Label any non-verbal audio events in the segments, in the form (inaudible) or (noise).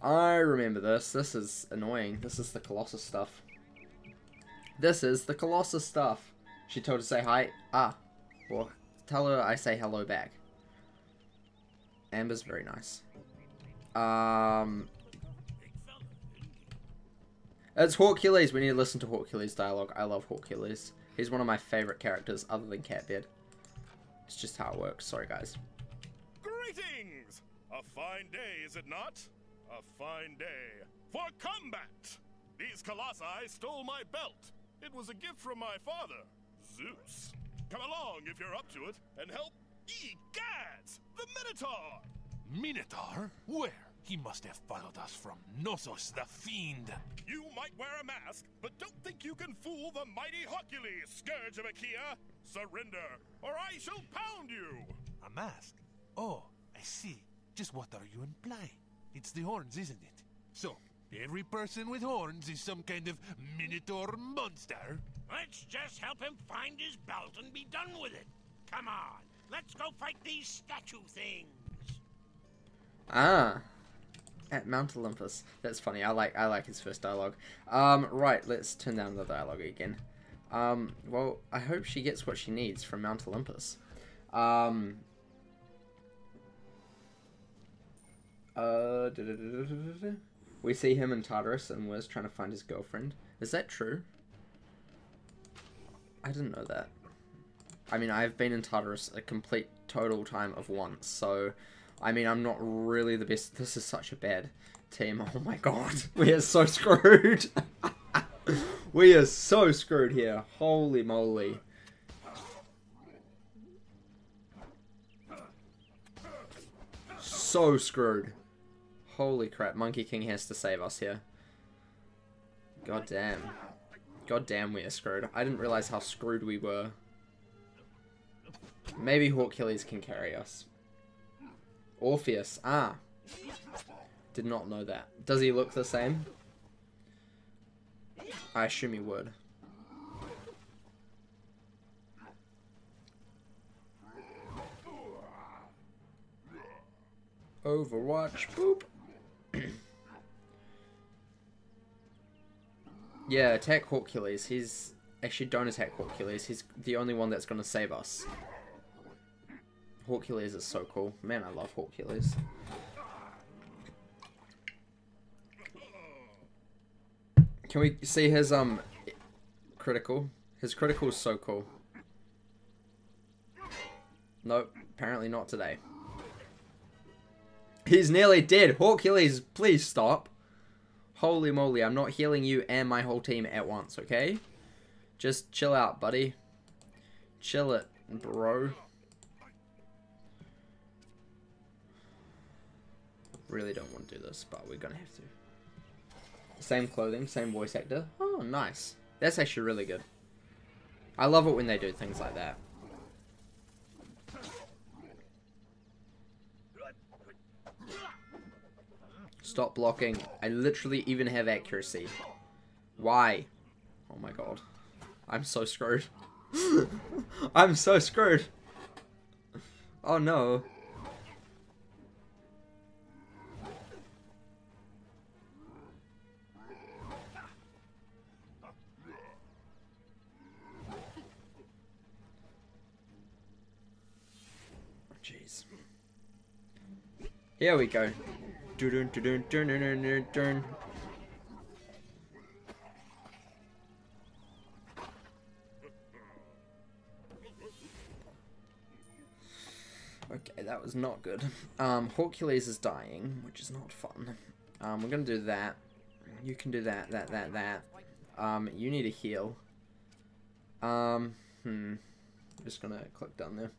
I remember this. This is annoying. This is the Colossus stuff. This is the Colossus stuff. She told to say hi. Ah. Well, tell her I say hello back. Amber's very nice. Um, it's Hawkules. We need to listen to Hawkules dialogue. I love Hawkules. He's one of my favorite characters other than Catbeard. It's just how it works. Sorry, guys. Greetings! A fine day, is it not? A fine day for combat! These colossi stole my belt. It was a gift from my father, Zeus. Come along if you're up to it and help Egads, the Minotaur! Minotaur? Where? He must have followed us from Knossos the Fiend. You might wear a mask, but don't think you can fool the mighty Hawkules, Scourge of Achaea. Surrender, or I shall pound you! A mask? Oh, I see. Just what are you implying? It's the horns, isn't it? So, every person with horns is some kind of Minotaur monster? Let's just help him find his belt and be done with it. Come on, let's go fight these statue things. Ah. At Mount Olympus. That's funny. I like I like his first dialogue. Um, right, let's turn down the dialogue again. Um, well, I hope she gets what she needs from Mount Olympus. Um, uh, we see him in Tartarus and Wes trying to find his girlfriend. Is that true? I didn't know that. I mean, I've been in Tartarus a complete total time of once, so I mean, I'm not really the best. This is such a bad team. (laughs) Oh my god. (laughs) We are so screwed. (laughs) we are so screwed here. Holy moly. So screwed. Holy crap. Monkey King has to save us here. God damn. God damn, we are screwed. I didn't realize how screwed we were. Maybe Hawkules can carry us. Orpheus. Ah. Did not know that. Does he look the same? I assume he would. Overwatch. Boop. (clears throat) yeah, attack Hawkules. He's... Actually, don't attack Hawkules. He's the only one that's to save us. Hawkules is so cool. Man, I love Hawkules. Can we see his um critical? His critical is so cool. Nope, apparently not today. He's nearly dead. Hawkules, please stop. Holy moly, I'm not healing you and my whole team at once, okay? Just chill out, buddy. Chill it, bro. Really don't want to do this, but we're gonna have to. Same clothing, same voice actor. Oh, nice. That's actually really good. I love it when they do things like that. Stop blocking. I literally even have accuracy. Why? Oh my god. I'm so screwed. (laughs) I'm so screwed. Oh no. Oh, jeez. Here we go. Okay, that was not good. Um, Hawkules is dying, which is not fun. Um, we're gonna do that. You can do that, that, that, that. Um, you need a heal. Um, hmm. Just gonna click down there.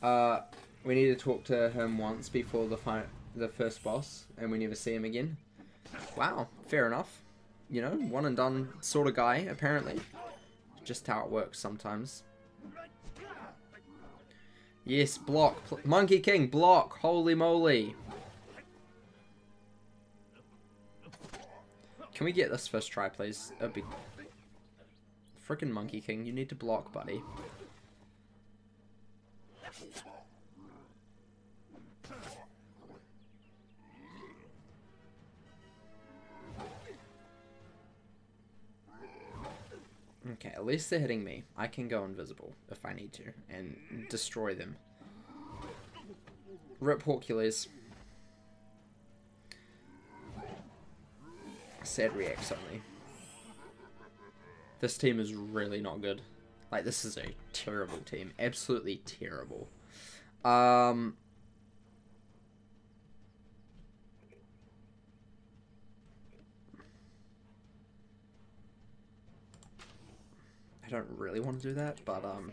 Uh, we need to talk to him once before the fi the first boss, and we never see him again. Wow, fair enough. You know, one and done sort of guy, apparently. Just how it works sometimes. Yes, block. Pl Monkey King, block. Holy moly. Can we get this first try, please? That'd be... Freaking Monkey King, you need to block, buddy. Okay, at least they're hitting me. I can go invisible if I need to and destroy them. Rip Hawkules. Sad reacts only. This team is really not good. Like, this is a terrible team. Absolutely terrible. Um... I don't really want to do that, but um,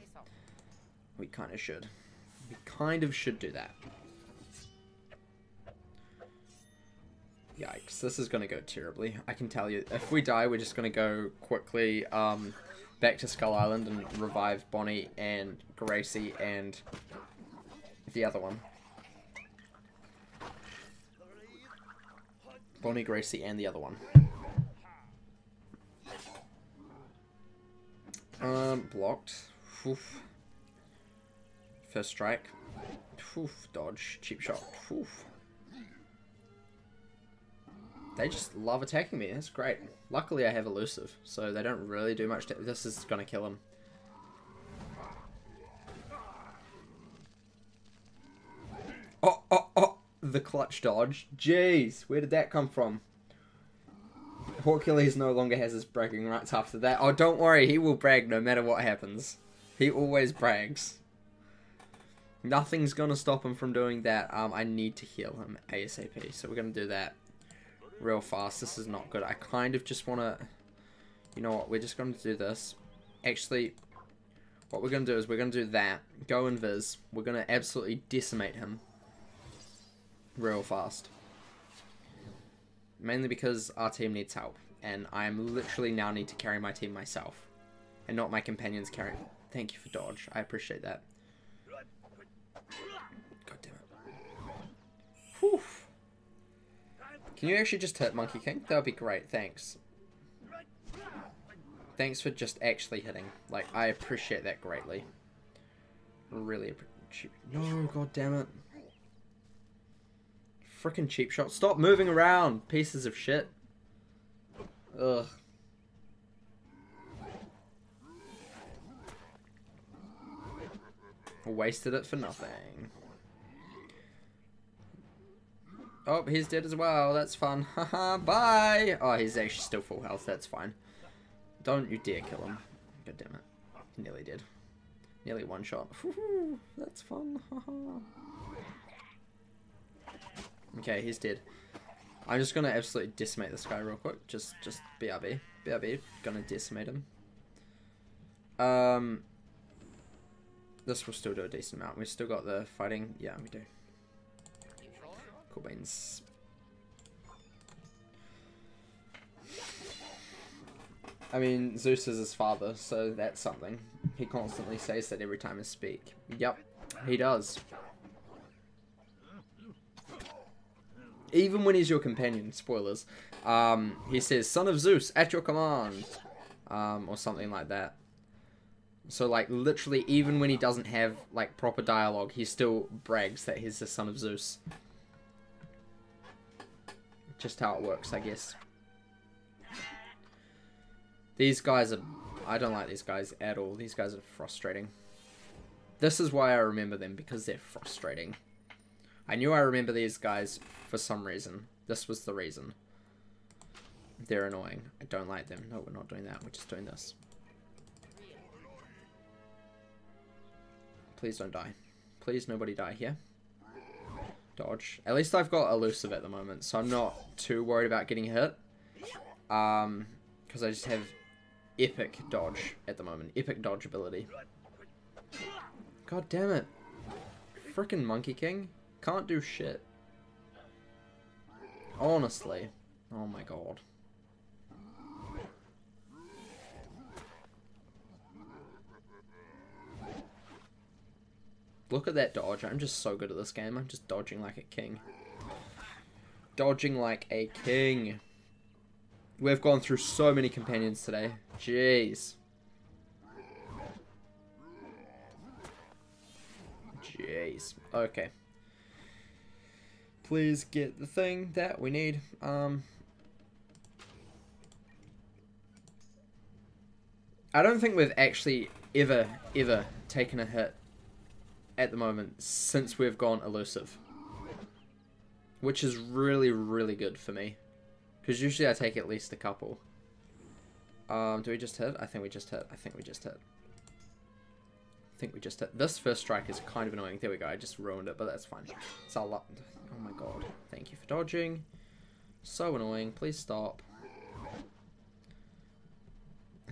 we kind of should. We kind of should do that. Yikes, this is going to go terribly. I can tell you, if we die, we're just going to go quickly um, back to Skull Island and revive Bonnie and Gracie and the other one. Bonnie, Gracie, and the other one. Um, blocked. Oof. First strike. Oof, dodge. Cheap shot. Oof. They just love attacking me. That's great. Luckily, I have elusive, so they don't really do much. This is gonna kill him. Oh, oh, oh! The clutch dodge. Jeez, where did that come from? Hawkules no longer has his bragging rights after that. Oh, don't worry, he will brag no matter what happens. He always brags. Nothing's gonna stop him from doing that. Um, I need to heal him ASAP, so we're gonna do that real fast. This is not good. I kind of just wanna... You know what, we're just gonna do this. Actually, what we're gonna do is we're gonna do that. Go invis. We're gonna absolutely decimate him. Real fast. Mainly because our team needs help. And I am literally now need to carry my team myself. And not my companions carrying. Thank you for dodge. I appreciate that. God damn it. Whew. Can you actually just hit Monkey King? That would be great. Thanks. Thanks for just actually hitting. Like, I appreciate that greatly. Really appreciate No, god damn it. Freaking cheap shot. Stop moving around, pieces of shit. Ugh. Wasted it for nothing. Oh, he's dead as well. That's fun. (laughs) Haha, bye! Oh, he's actually still full health. That's fine. Don't you dare kill him. God damn it. Nearly did. Nearly one shot. (laughs) that's fun. Haha. Okay, he's dead. I'm just gonna absolutely decimate this guy real quick. Just, just BRB, BRB. Gonna decimate him. Um, this will still do a decent amount. We've still got the fighting. Yeah, we do. Cool beans. I mean, Zeus is his father, so that's something. He constantly says that every time I speak. Yep, he does. Even when he's your companion, spoilers, um, he says, Son of Zeus, at your command. Um, or something like that. So, like, literally, even when he doesn't have, like, proper dialogue, he still brags that he's the son of Zeus. Just how it works, I guess. These guys are... I don't like these guys at all. These guys are frustrating. This is why I remember them, because they're frustrating. I knew I remember these guys for some reason. This was the reason. They're annoying. I don't like them. No, we're not doing that. We're just doing this. Please don't die. Please nobody die here. Dodge. At least I've got elusive at the moment, so I'm not too worried about getting hit. Um, because I just have epic dodge at the moment. Epic dodge ability. God damn it. Freaking Monkey King. Can't do shit. Honestly. Oh my god. Look at that dodge. I'm just so good at this game. I'm just dodging like a king. Dodging like a king. We've gone through so many companions today. Jeez. Jeez. Okay please get the thing that we need. Um, I don't think we've actually ever, ever taken a hit at the moment since we've gone elusive. Which is really, really good for me. Because usually I take at least a couple. Um, do we just hit? I think we just hit. I think we just hit. I think we just hit. This first strike is kind of annoying. There we go. I just ruined it, but that's fine. It's all up. Oh my god. Thank you for dodging. So annoying. Please stop.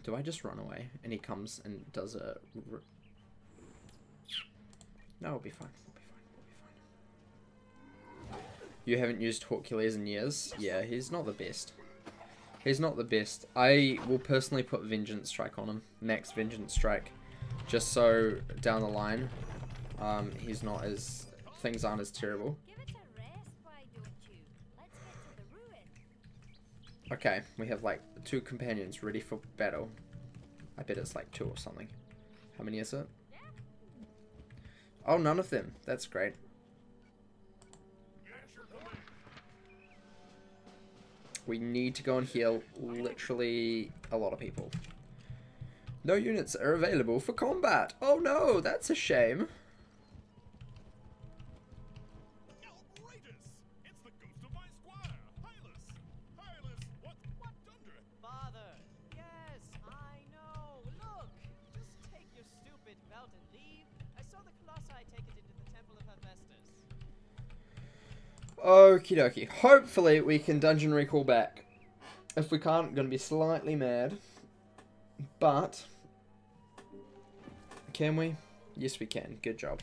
Do I just run away? And he comes and does a... No, we'll be fine. We'll be fine. We'll be fine. You haven't used Hawkules in years? Yeah, he's not the best. He's not the best. I will personally put Vengeance Strike on him. Max Vengeance Strike. Just so down the line, um, he's not as... Things aren't as terrible. Okay, we have like two companions ready for battle. I bet it's like two or something. How many is it? Oh, none of them. That's great. We need to go and heal literally a lot of people. No units are available for combat. Oh no, that's a shame. Okie dokie. Hopefully we can dungeon recall back. If we can't, gonna be slightly mad. But can we? Yes we can. Good job.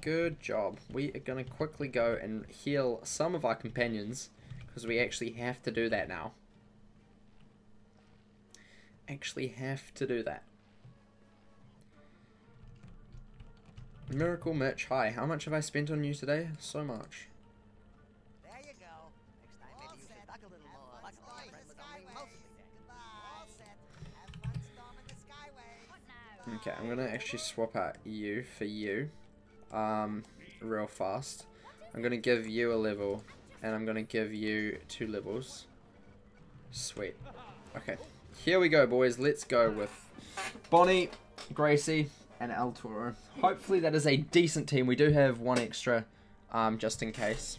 Good job. We are gonna quickly go and heal some of our companions because we actually have to do that now. Actually have to do that. Miracle Mitch, hi. How much have I spent on you today? So much. Okay, I'm gonna actually swap out you for you, um, real fast. I'm gonna give you a level, and I'm gonna give you two levels. Sweet. Okay, here we go, boys. Let's go with Bonnie, Gracie, and El Toro. Hopefully that is a decent team. We do have one extra, um, just in case.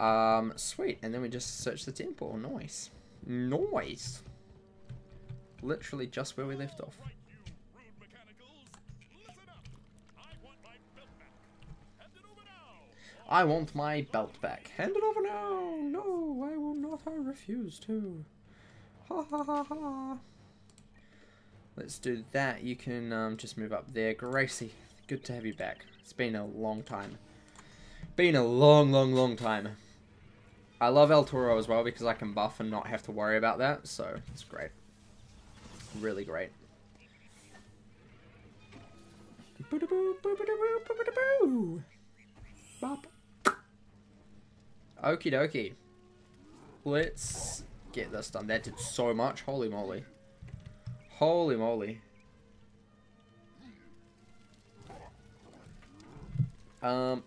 Um, sweet. And then we just search the temple. Nice. Nice. Literally just where we left off. I want my belt back. Hand it over now. No, I will not. I refuse to. Ha ha ha ha. Let's do that. You can um, just move up there. Gracie, good to have you back. It's been a long time. Been a long, long, long time. I love El Toro as well because I can buff and not have to worry about that. So it's great. Really great. Okie dokie. Let's get this done. That did so much. Holy moly. Holy moly. Um.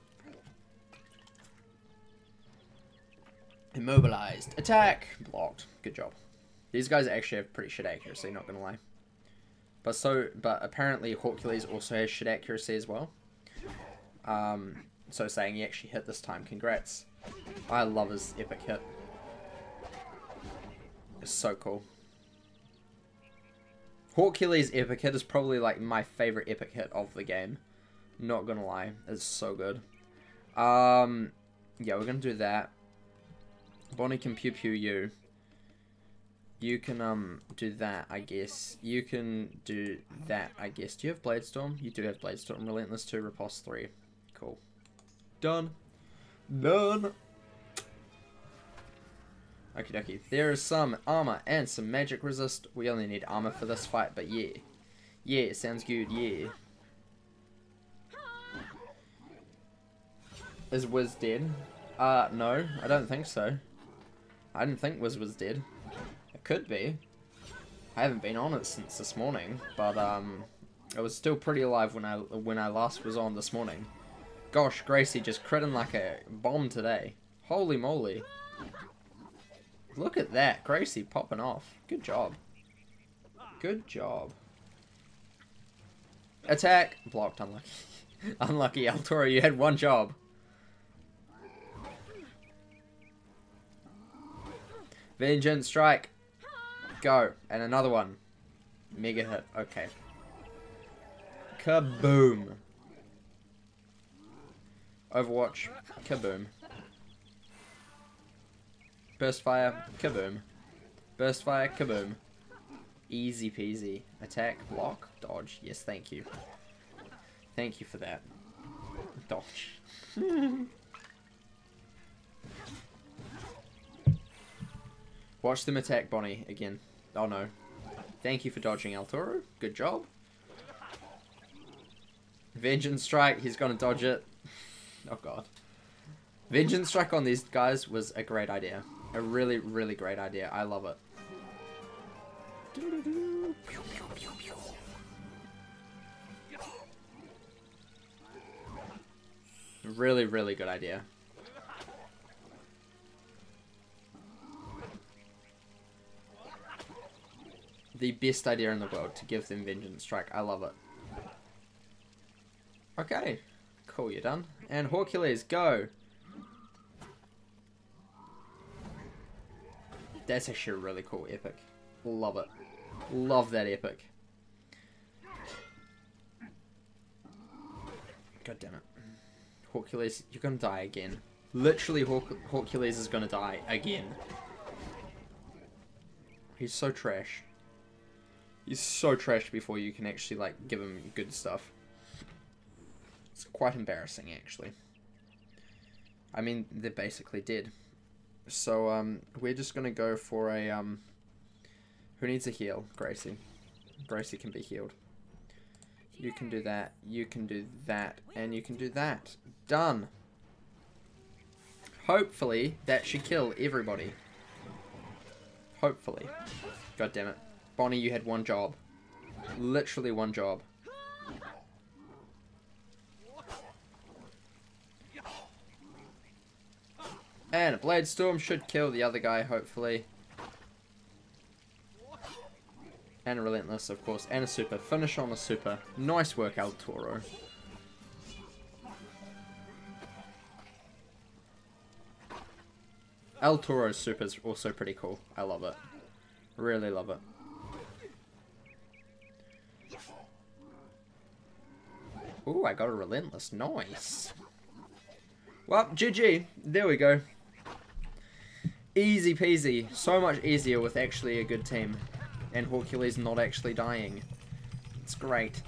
Immobilized. Attack! Blocked. Good job. These guys actually have pretty shit accuracy, not gonna lie. But so, but apparently Hawkules also has shit accuracy as well. Um, so saying he actually hit this time, congrats. I love his epic hit. It's so cool. Hawkules epic hit is probably like my favorite epic hit of the game. Not gonna lie, it's so good. Um, yeah, we're gonna do that. Bonnie can pew pew you. You can um do that, I guess. You can do that, I guess. Do you have Bladestorm? You do have Bladestorm. Relentless 2, Riposte 3. Cool. Done. Done. Okie dokie. There is some armor and some magic resist. We only need armor for this fight, but yeah. Yeah, sounds good, yeah. Is Wiz dead? Uh, no, I don't think so. I didn't think Wiz was dead. It could be. I haven't been on it since this morning, but um, it was still pretty alive when I when I last was on this morning. Gosh, Gracie just critting like a bomb today. Holy moly. Look at that, Gracie popping off. Good job. Good job. Attack! Blocked, unlucky. (laughs) unlucky, El Toro, you had one job. Vengeance strike. Go. And another one. Mega hit. Okay. Kaboom. Overwatch. Kaboom. Burst fire. Kaboom. Burst fire. Kaboom. Easy peasy. Attack. Block. Dodge. Yes, thank you. Thank you for that. Dodge. (laughs) Watch them attack Bonnie again. Oh no. Thank you for dodging El Toro. Good job. Vengeance Strike. He's gonna dodge it. Oh god. Vengeance Strike on these guys was a great idea. A really, really great idea. I love it. Really, really good idea. The best idea in the world to give them Vengeance Strike. I love it. Okay. Cool, you're done. And Hawkules, go! That's actually a really cool epic. Love it. Love that epic. God damn it. Hawkules, you're gonna die again. Literally, Hawkules is gonna die again. He's so trash. He's so trash before you can actually, like, give him good stuff. It's quite embarrassing, actually. I mean, they're basically dead. So, um, we're just gonna go for a, um... Who needs a heal? Gracie. Gracie can be healed. You can do that, you can do that, and you can do that. Done! Hopefully, that should kill everybody. Hopefully. God damn it. Bonnie, you had one job. Literally one job. And a Blade Storm should kill the other guy, hopefully. And a Relentless, of course. And a Super. Finish on a Super. Nice work, El Toro. El Toro's Super is also pretty cool. I love it. Really love it. Ooh, I got a Relentless. Nice. Well, GG. There we go. Easy peasy. So much easier with actually a good team. And Hawkules not actually dying. It's great.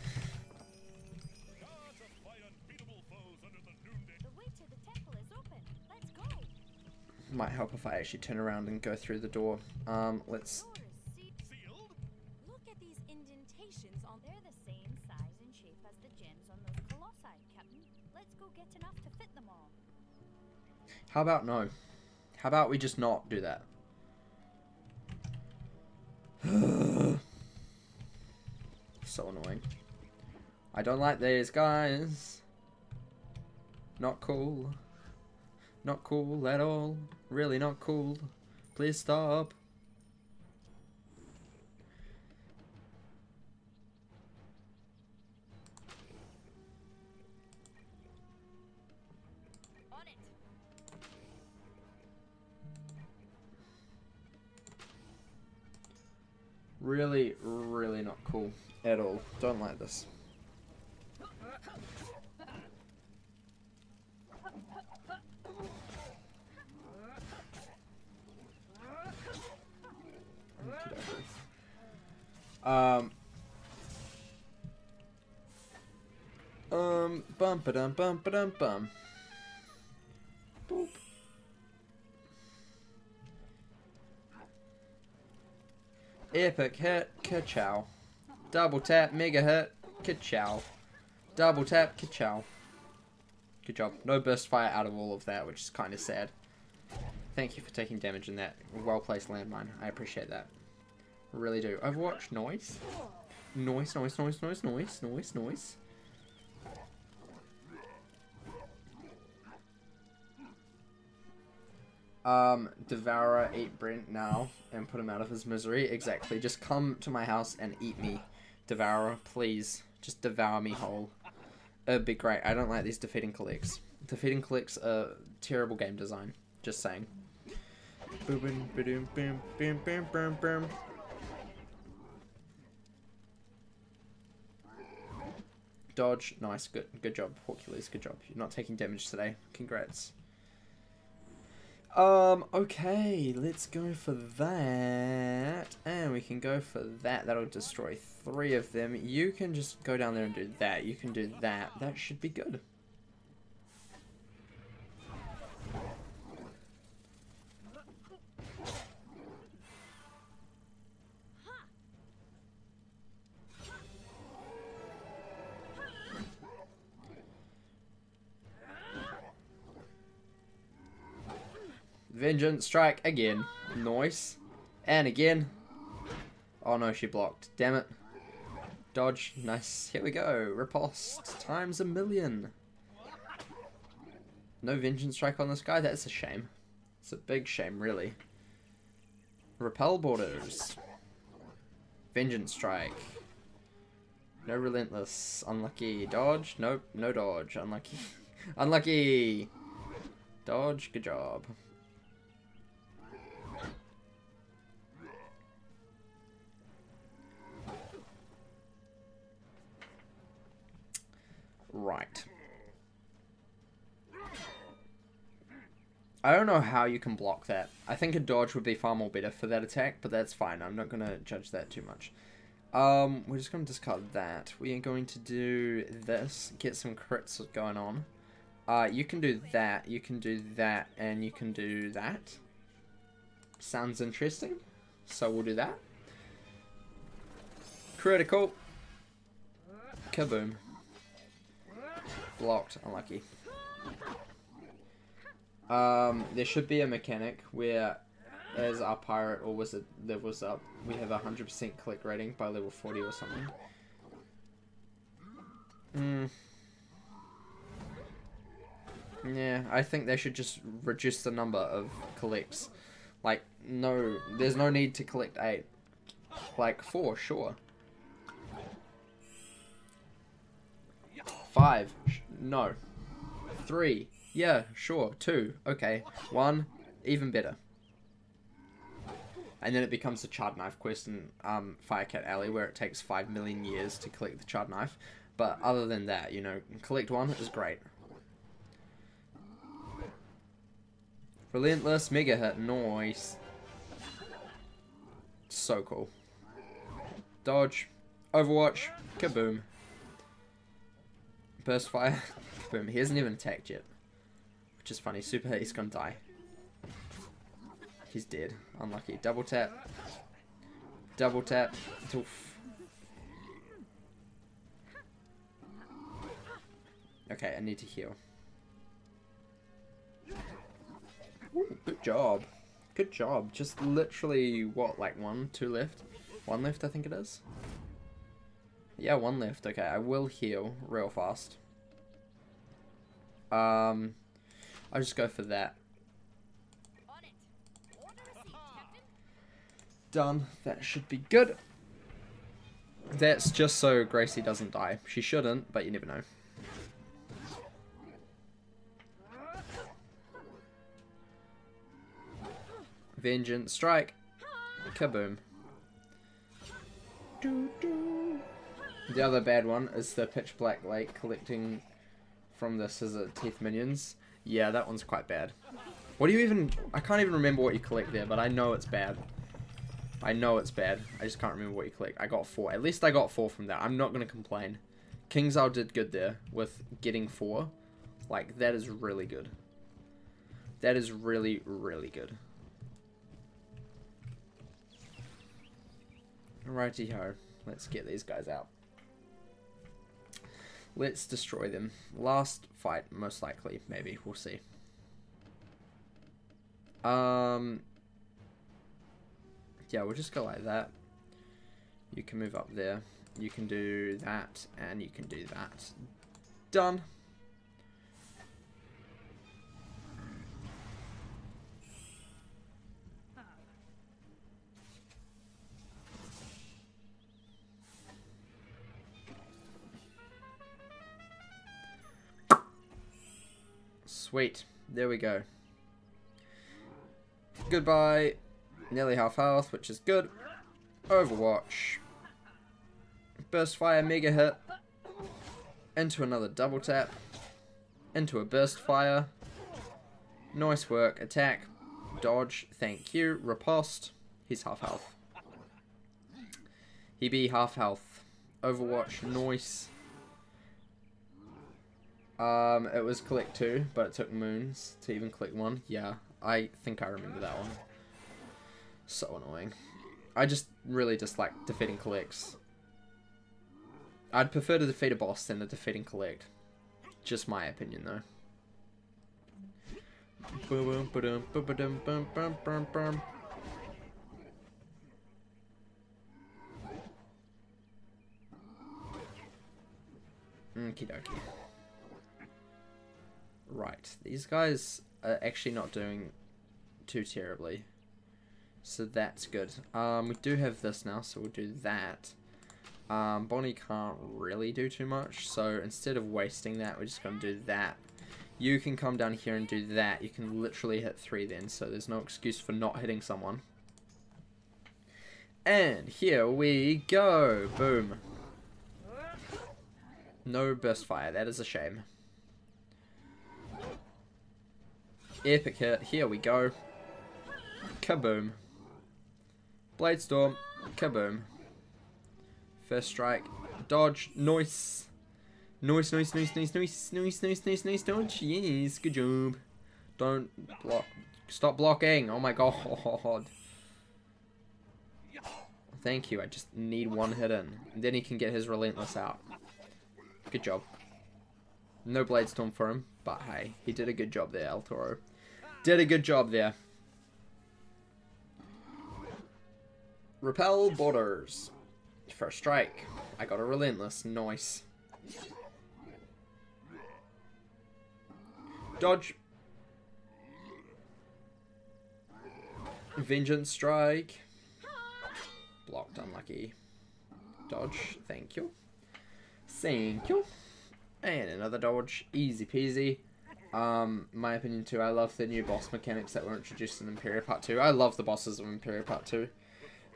Gods of fight unbeatable foes under the noonday. The way to the temple is open. Let's go. Might help if I actually turn around and go through the door. Um, let's... Door is sealed. Sealed? Look at these indentations on They're the same size and shape as the gems on those colossi, Captain. Let's go get enough to fit them all. How about no? How about we just not do that? (sighs) so annoying. I don't like these guys. Not cool. Not cool at all. Really not cool. Please stop. On it. Really, really not cool at all. Don't like this. Um. Um. Bum ba dum bum ba dum bum. Epic hit, ka-chow. Double tap, mega hit, ka-chow. Double tap, ka-chow. Good job. No burst fire out of all of that, which is kind of sad. Thank you for taking damage in that well-placed landmine. I appreciate that. Really do. Overwatch, noise. Noise, noise, noise, noise, noise, noise, noise. Um, Devourer, eat Brent now and put him out of his misery. Exactly. Just come to my house and eat me, Devourer, please. Just devour me whole. It'd be great. I don't like these defeating collects. Defeating collects are terrible game design. Just saying. Boom, boom, boom, boom, boom, boom, boom, boom. Dodge, nice, good, good job, Hawkules, good job. You're not taking damage today. Congrats. Um, okay, let's go for that. And we can go for that. That'll destroy three of them. You can just go down there and do that. You can do that. That should be good. Vengeance strike again. Nice. And again. Oh no, she blocked. Damn it. Dodge. Nice. Here we go. Riposte times a million. No vengeance strike on this guy? That's a shame. It's a big shame, really. Repel Boarders. Vengeance strike. No relentless. Unlucky. Dodge. Nope. No dodge. Unlucky. (laughs) Unlucky. Dodge. Good job. I don't know how you can block that. I think a dodge would be far more better for that attack, but that's fine. I'm not going to judge that too much. Um, we're just going to discard that. We are going to do this, get some crits going on. Uh, you can do that, you can do that, and you can do that. Sounds interesting. So we'll do that. Critical. Kaboom. Blocked. Unlucky. Um, there should be a mechanic where, as our pirate or wizard levels up, we have a 100% click rating by level 40 or something. Hmm. Yeah, I think they should just reduce the number of collects. Like, no, there's no need to collect 8. Like, 4, sure. 5, no. 3, yeah, sure. 2, okay. 1, even better. And then it becomes the charred knife quest in um, Firecat Alley where it takes 5 million years to collect the charred knife. But other than that, you know, collect one is great. Relentless Mega Hit, nice. So cool. Dodge, Overwatch, kaboom. Burst Fire, (laughs) kaboom. He hasn't even attacked yet. Which is funny, Super Hit, he's gonna die. He's dead. Unlucky. Double tap. Double tap. Oof. Okay, I need to heal. Ooh, good job. Good job. Just literally, what, like one, two left? One left, I think it is. Yeah, one left. Okay, I will heal real fast. Um, I'll just go for that. Received, Done. That should be good. That's just so Gracie doesn't die. She shouldn't, but you never know. Vengeance strike. Kaboom. Doo -doo. The other bad one is the pitch black lake collecting from the scissor teeth minions. Yeah, that one's quite bad. What do you even... I can't even remember what you collect there, but I know it's bad. I know it's bad. I just can't remember what you collect. I got four. At least I got four from that. I'm not going to complain. Kingsale did good there with getting four. Like, that is really good. That is really, really good. Righty ho. Let's get these guys out. Let's destroy them. Last fight, most likely. Maybe. We'll see. Um... Yeah, we'll just go like that. You can move up there. You can do that, and you can do that. Done. Sweet. There we go. Goodbye. Nearly half health, which is good. Overwatch. Burst fire, mega hit. Into another double tap. Into a burst fire. Nice work. Attack. Dodge. Thank you. Riposte. He's half health. He be half health. Overwatch. Noise. Um, it was click two, but it took moons to even click one. Yeah, I think I remember that one. So annoying. I just really dislike defeating collects. I'd prefer to defeat a boss than to defeating collect. Just my opinion, though. Boom, boom, Right, these guys are actually not doing too terribly. So that's good. Um, we do have this now, so we'll do that. Um, Bonnie can't really do too much, so instead of wasting that, we're just going to do that. You can come down here and do that. You can literally hit three then, so there's no excuse for not hitting someone. And here we go. Boom. No burst fire. That is a shame. Epic hit. Here we go. Kaboom. Blade Storm. Kaboom. First strike. Dodge. Noise. Noise, noise, noise, noise, noise, noise, noise, noise, noise, dodge. Yes, good job. Don't block. Stop blocking. Oh my god. Thank you. I just need one hit in. And then he can get his Relentless out. Good job. No Blade Storm for him, but hey, he did a good job there, El Toro. Did a good job there. Repel Boarders. First strike. I got a relentless. Nice. Dodge. Vengeance strike. Blocked, unlucky. Dodge, thank you. Thank you. And another dodge. Easy peasy. Um, my opinion too, I love the new boss mechanics that were introduced in Imperia Part 2. I love the bosses of Imperia Part 2.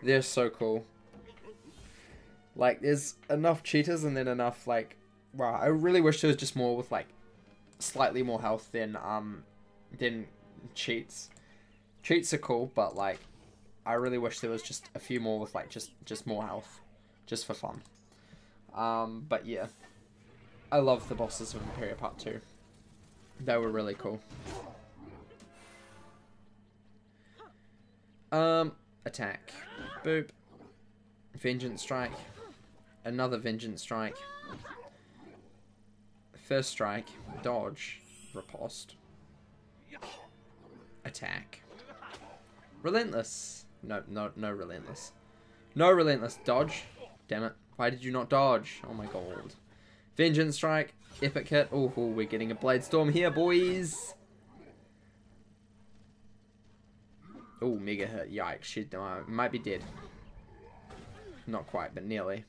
They're so cool. Like, there's enough cheaters and then enough, like... Wow, I really wish there was just more with, like, slightly more health than, um, than cheats. Cheats are cool, but, like, I really wish there was just a few more with, like, just, just more health. Just for fun. Um, but yeah. I love the bosses of Imperia Part 2. They were really cool. Um, attack. Boop. Vengeance strike. Another vengeance strike. First strike. Dodge. Riposte. Attack. Relentless. No, no, no relentless. No relentless. Dodge. Damn it. Why did you not dodge? Oh my god. Vengeance strike. Epic hit. Oh, we're getting a Blade Storm here, boys. Oh, mega hit. Yikes. She might be dead. Not quite, but nearly.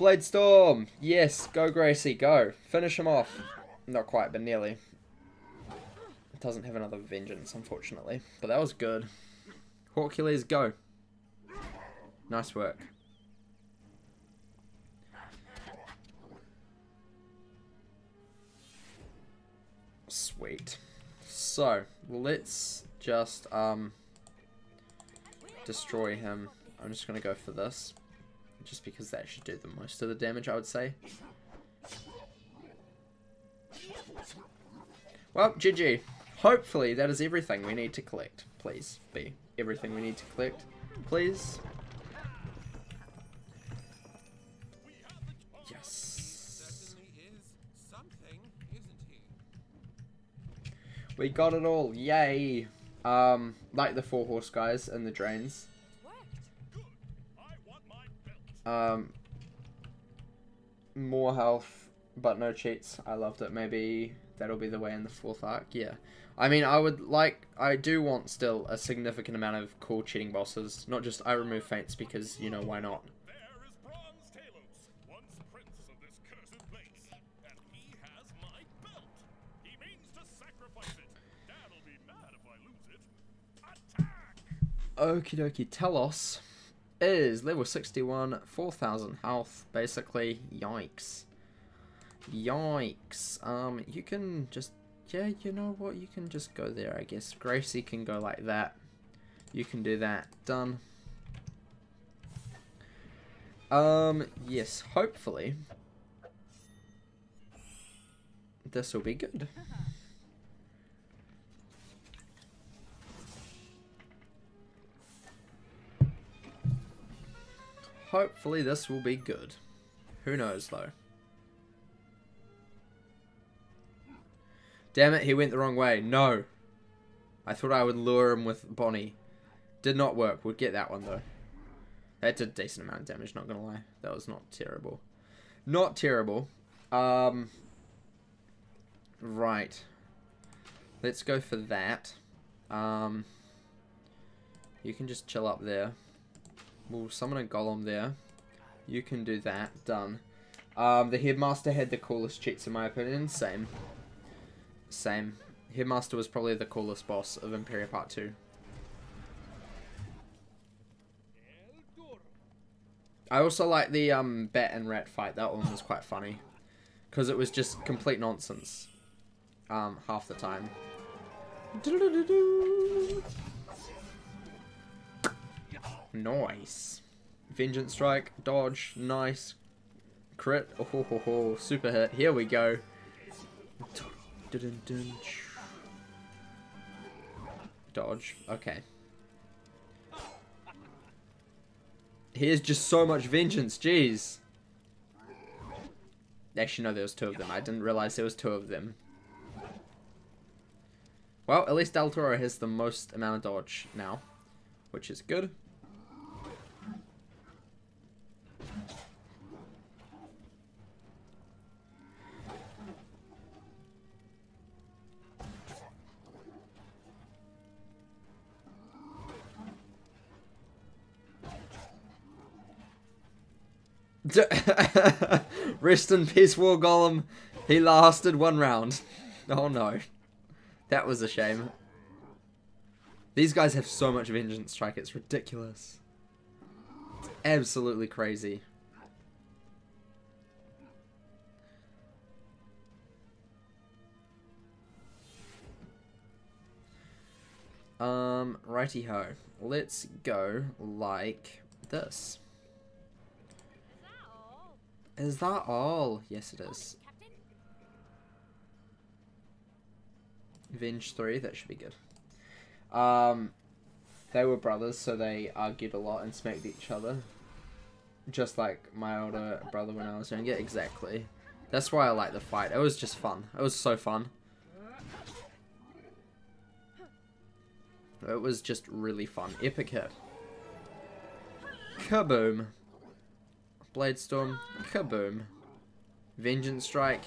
Blade Storm! Yes, go Gracie, go. Finish him off. Not quite, but nearly. Doesn't have another vengeance, unfortunately. But that was good. Hawkules, go. Nice work. Sweet. So, let's just um destroy him. I'm just going to go for this. Just because that should do the most of the damage, I would say. Well, GG. Hopefully that is everything we need to collect. Please be everything we need to collect. Please. Yes. We got it all. Yay. Um, like the four horse guys and the drains. Um, more health, but no cheats. I loved it. Maybe that'll be the way in the fourth arc. Yeah. I mean, I would like, I do want still a significant amount of cool cheating bosses. Not just I remove feints because, you know, why not? There is Bronze Talos, once prince of this cursed place, and he has my belt. He means to sacrifice it. Dad'll be mad if I lose it. Attack! Okie dokie. Talos is level 61, 4,000 health, basically. Yikes. Yikes. Um, you can just, yeah, you know what? You can just go there, I guess. Gracie can go like that. You can do that. Done. Um, yes, hopefully. This will be good. Hopefully this will be good. Who knows though. Damn it, he went the wrong way. No. I thought I would lure him with Bonnie. Did not work. We'll get that one though. That did a decent amount of damage, not gonna lie. That was not terrible. Not terrible. Um Right. Let's go for that. Um You can just chill up there. We'll summon a golem there. You can do that. Done. Um, the Headmaster had the coolest cheats in my opinion. Same. Same. Headmaster was probably the coolest boss of Empyrea Part 2. I also like the um, bat and rat fight. That one was quite funny. Because it was just complete nonsense. Um, half the time. Nice. Vengeance Strike, dodge, nice. Crit, oh ho ho ho, super hit, here we go. Dodge, okay. Here's just so much vengeance, jeez. Actually, no, there was two of them. I didn't realize there was two of them. Well, at least Del Toro has the most amount of dodge now, which is good. (laughs) Rest in peace, War Golem. He lasted one round. Oh no. That was a shame. These guys have so much vengeance strike, it's ridiculous. It's absolutely crazy. Um, righty ho. Let's go like this. Is that all? Yes, it is. Venge 3, that should be good. Um, they were brothers, so they argued a lot and smacked each other. Just like my older brother when I was younger, exactly. That's why I like the fight. It was just fun. It was so fun. It was just really fun. Epic hit. Kaboom. Blade Storm. Kaboom. Vengeance Strike.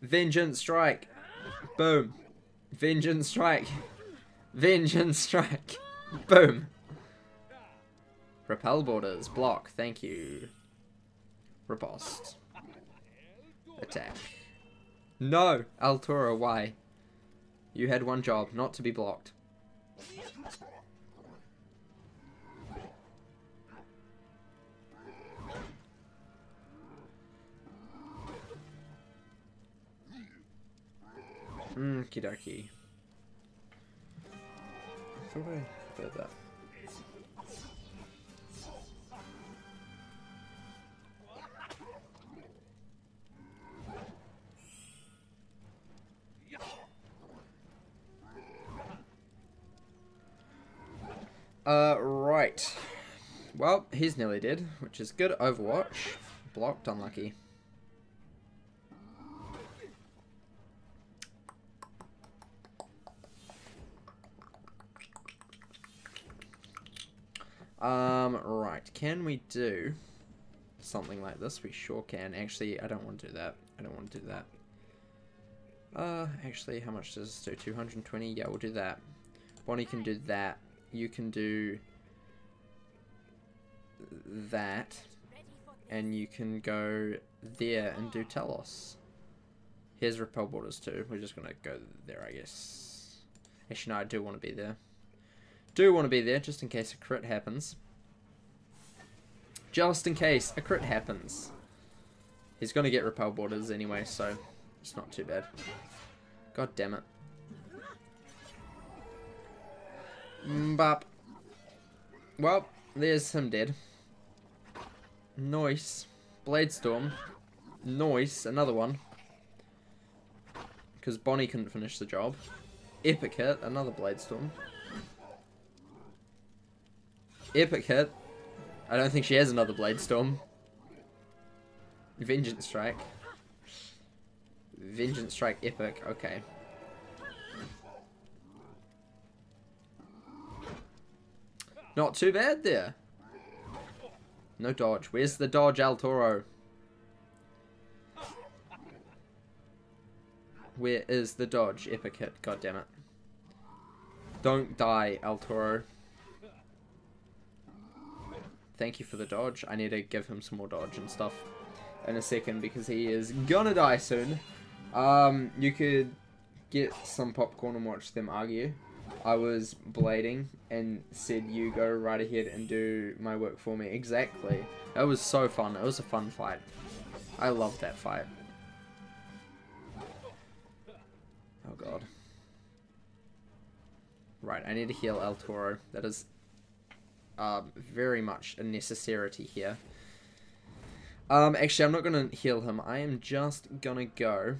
Vengeance Strike. Boom. Vengeance Strike. Vengeance Strike. Boom. Repel Boarders. Block. Thank you. Riposte. Attack. No! Altura, why? You had one job, not to be blocked. Kidaki. I thought I that. Uh, right. Well, he's nearly dead, which is good. Overwatch. Blocked, unlucky. Um, right. Can we do something like this? We sure can. Actually, I don't want to do that. I don't want to do that. Uh, actually, how much does this do? 220? Yeah, we'll do that. Bonnie can do that. You can do that. And you can go there and do Talos. Here's Repel Boarders too. We're just going to go there, I guess. Actually, no, I do want to be there. Do want to be there, just in case a crit happens. Just in case a crit happens. He's going to get Repel Boarders anyway, so it's not too bad. God damn it. Bop. Well, there's him dead. Noise. Bladestorm. Noise. Another one. Because Bonnie couldn't finish the job. Epic hit. Another Bladestorm. Epic hit. I don't think she has another Blade Storm. Vengeance Strike. Vengeance Strike Epic. Okay. Not too bad there. No dodge. Where's the dodge, El Toro? Where is the dodge, Epic hit? God damn it. Don't die, El Toro. Thank you for the dodge. I need to give him some more dodge and stuff in a second because he is gonna die soon. Um, you could get some popcorn and watch them argue. I was blading and said you go right ahead and do my work for me. Exactly. That was so fun. It was a fun fight. I loved that fight. Oh god. Right, I need to heal El Toro. That is uh, very much a necessity here. Um, actually, I'm not going to heal him. I am just going to go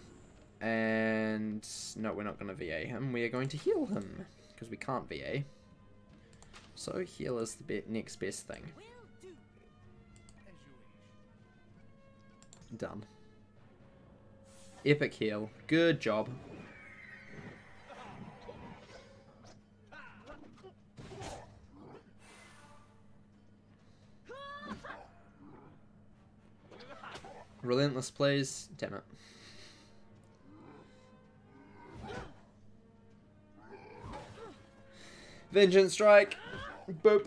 and... No, we're not going to VA him. We are going to heal him because we can't VA. So heal is the be next best thing. Done. Epic heal. Good job. Relentless plays. Damn it. Vengeance strike. Boop.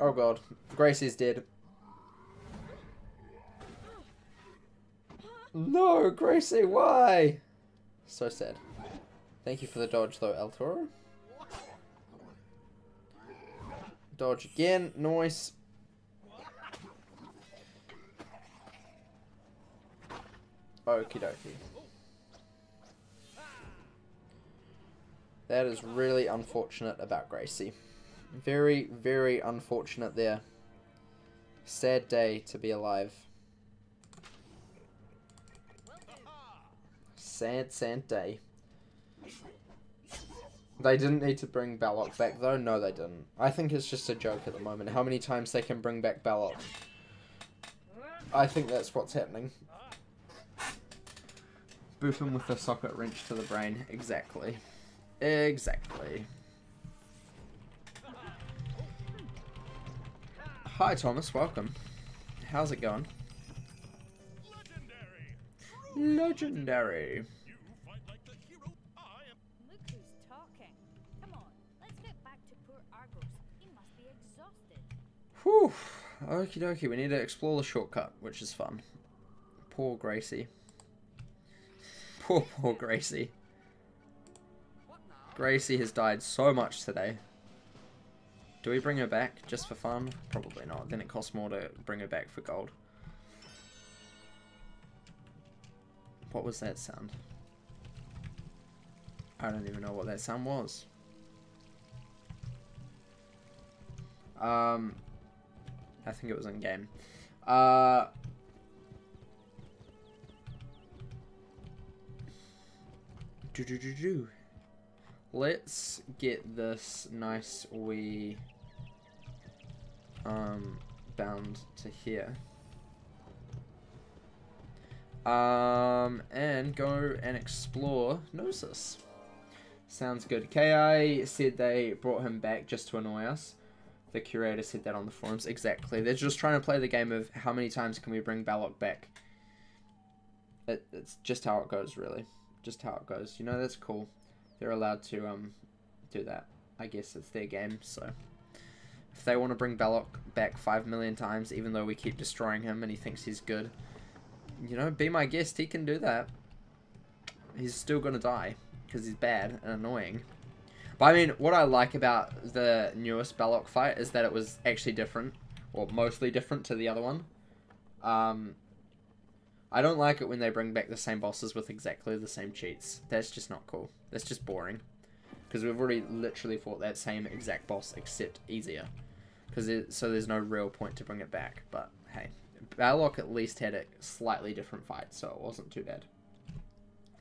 Oh god. Gracie's dead. No, Gracie, why? So sad. Thank you for the dodge though, El Toro. Dodge again. Nice. Okie dokie. That is really unfortunate about Gracie. Very, very unfortunate there. Sad day to be alive. Sad, sad day. They didn't need to bring Balok back though. No, they didn't. I think it's just a joke at the moment. How many times they can bring back Balok. I think that's what's happening. Boop him with a socket wrench to the brain. Exactly. Exactly. Hi Thomas, welcome. How's it going? Legendary. Whew. Okie dokie, we need to explore the shortcut, which is fun. Poor Gracie. Poor, poor Gracie. Gracie has died so much today. Do we bring her back just for fun? Probably not. Then it costs more to bring her back for gold. What was that sound? I don't even know what that sound was. Um, I think it was in game. Uh, do do do do. Let's get this nice wee um bound to here. Um, and go and explore Gnosis. Sounds good. KI said they brought him back just to annoy us. The curator said that on the forums. Exactly. They're just trying to play the game of how many times can we bring Balok back. It, it's just how it goes, really. Just how it goes. You know, that's cool. They're allowed to um do that. I guess it's their game, so... If they want to bring Balok back five million times, even though we keep destroying him and he thinks he's good, you know, be my guest, he can do that. He's still gonna die, because he's bad and annoying. But I mean, what I like about the newest Balok fight is that it was actually different, or mostly different to the other one. Um, I don't like it when they bring back the same bosses with exactly the same cheats. That's just not cool. That's just boring. Because we've already literally fought that same exact boss, except easier. Because so there's no real point to bring it back. But hey, Balok at least had a slightly different fight, so it wasn't too bad.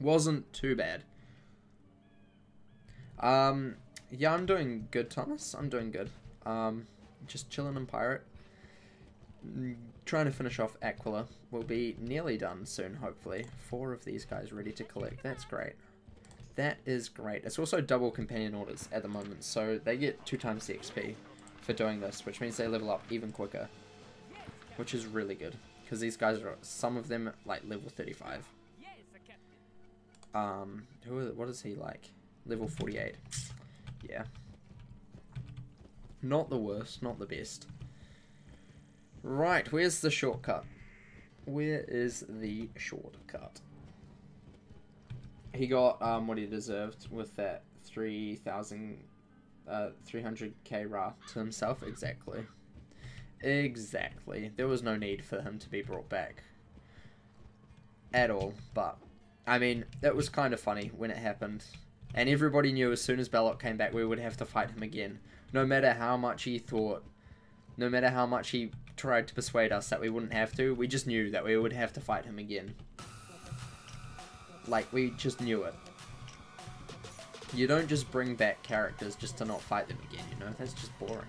Wasn't too bad. Um, yeah, I'm doing good, Thomas. I'm doing good. Um, just chilling in Pirate. Mm, Trying to finish off Aquila. We'll be nearly done soon, hopefully. Four of these guys ready to collect. That's great. That is great. It's also double companion orders at the moment, so they get two times the XP for doing this, which means they level up even quicker. Which is really good. Because these guys are, some of them, like, level 35. Um, who, what is he like? Level 48. Yeah. Not the worst, not the best. Right, where's the shortcut? Where is the shortcut? He got um, what he deserved with that 3,000, uh, 300k Ra to himself, exactly. Exactly. There was no need for him to be brought back. At all, but, I mean, it was kind of funny when it happened. And everybody knew as soon as Balok came back, we would have to fight him again. No matter how much he thought, no matter how much he tried to persuade us that we wouldn't have to, we just knew that we would have to fight him again. Like, we just knew it. You don't just bring back characters just to not fight them again, you know? That's just boring.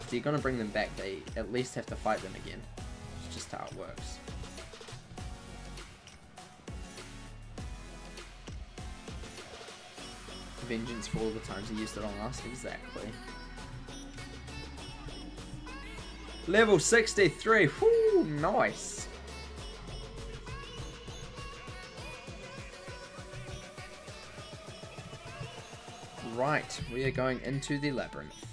If you're gonna bring them back, they at least have to fight them again. It's just how it works. Vengeance for all the times he used it on us, exactly. Level 63, whoo, nice. Right, we are going into the labyrinth.